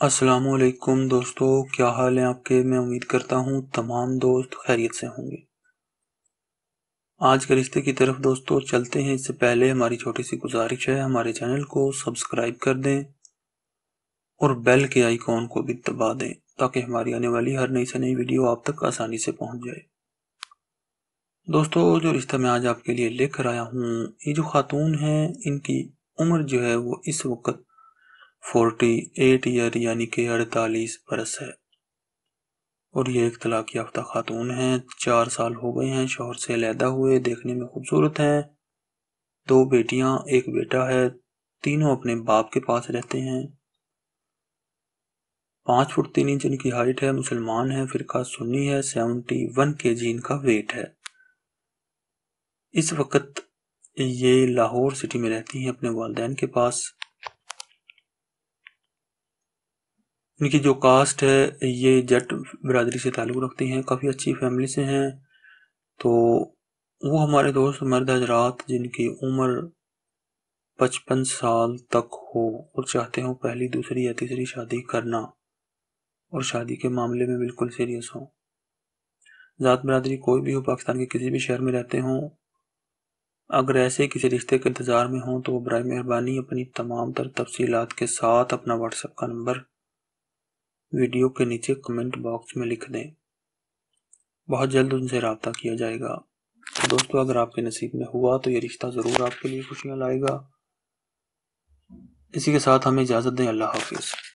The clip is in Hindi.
असलकुम दोस्तों, क्या हाल है आपके? मैं उम्मीद करता हूँ तमाम दोस्त खैरियत से होंगे। आज के रिश्ते की तरफ़ दोस्तों चलते हैं। इससे पहले हमारी छोटी सी गुजारिश है, हमारे चैनल को सब्सक्राइब कर दें और बेल के आइकॉन को भी दबा दें, ताकि हमारी आने वाली हर नई से नई वीडियो आप तक आसानी से पहुँच जाए। दोस्तों, जो रिश्ता मैं आज आपके लिए लेकर आया हूँ, ये जो खातून है, इनकी उम्र जो है वो इस वक्त फोर्टी एट ईयर यानी कि अड़तालीस बरस है। और ये एक तलाक याफ्ता खातून है। चार साल हो गए हैं, शोहर से लैदा हुए, देखने में खूबसूरत हैं। दो बेटियाँ, एक बेटा है, तीनों अपने बाप के पास रहते हैं। पाँच फुट तीन इंच इनकी हाइट है, मुसलमान है, फिरका सुन्नी है, सेवेंटी वन के जी इनका वेट है। इस वक्त ये लाहौर सिटी में रहती हैं, अपने वालदेन के पास। इनकी जो कास्ट है, ये जट बरदरी से ताल्लुक़ रखती हैं, काफ़ी अच्छी फैमिली से हैं। तो वो हमारे दोस्त मर्द हजरात, जिनकी उम्र पचपन साल तक हो और चाहते हो पहली, दूसरी या तीसरी शादी करना, और शादी के मामले में बिल्कुल सीरियस हो। ज़ात बरदरी कोई भी हो, पाकिस्तान के किसी भी शहर में रहते हों, अगर ऐसे किसी रिश्ते के इंतज़ार में हों तो बर मेहरबानी अपनी तमाम तर तफसीत के साथ अपना व्हाट्सएप का नंबर वीडियो के नीचे कमेंट बॉक्स में लिख दें। बहुत जल्द उनसे रबता किया जाएगा। तो दोस्तों, अगर आपके नसीब में हुआ तो ये रिश्ता ज़रूर आपके लिए खुशियाँ लाएगा। इसी के साथ हमें इजाज़त दें। अल्लाह हाफिज़।